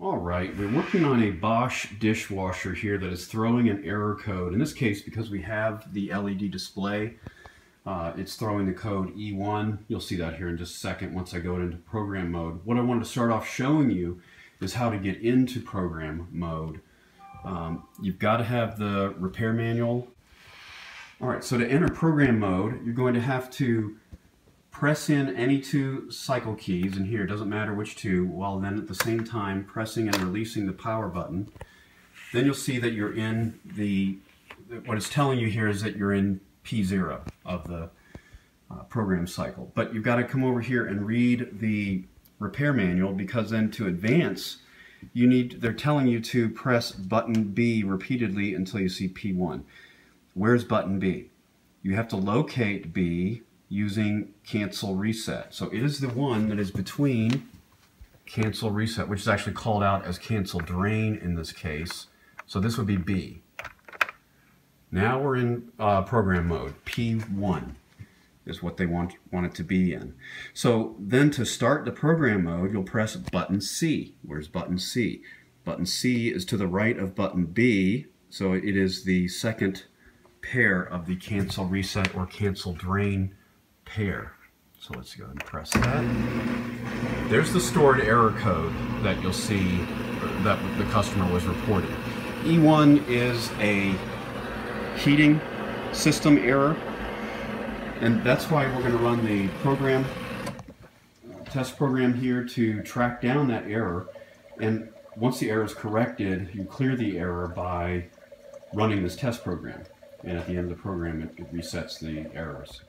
All right, we're working on a Bosch dishwasher here that is throwing an error code. In this case, because we have the LED display, uh, it's throwing the code E1. You'll see that here in just a second once I go into program mode. What I wanted to start off showing you is how to get into program mode. Um, you've got to have the repair manual. All right, so to enter program mode, you're going to have to press in any two cycle keys, in here doesn't matter which two, while then at the same time pressing and releasing the power button. Then you'll see that you're in the, what it's telling you here is that you're in P0 of the uh, program cycle. But you've got to come over here and read the repair manual because then to advance, you need, they're telling you to press button B repeatedly until you see P1. Where's button B? You have to locate B using cancel reset. So it is the one that is between cancel reset, which is actually called out as cancel drain in this case. So this would be B. Now we're in uh, program mode. P1 is what they want, want it to be in. So then to start the program mode, you'll press button C. Where's button C? Button C is to the right of button B, so it is the second pair of the cancel reset or cancel drain pair. So let's go and press that. There's the stored error code that you'll see that the customer was reporting. E1 is a heating system error and that's why we're going to run the program test program here to track down that error and once the error is corrected you clear the error by running this test program and at the end of the program it, it resets the errors.